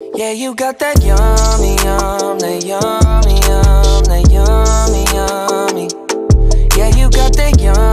Yeah, you got that yummy, yum, that yummy, yum, that yummy, yummy. Yeah, you got that yummy.